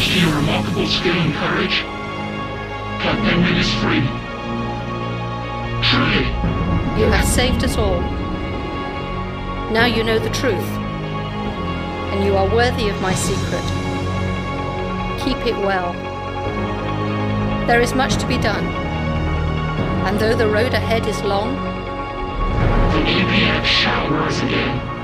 thanks to your remarkable skill and courage, Club Penguin free. You have saved us all. Now you know the truth, and you are worthy of my secret. Keep it well. There is much to be done, and though the road ahead is long, The EPF shall rise again.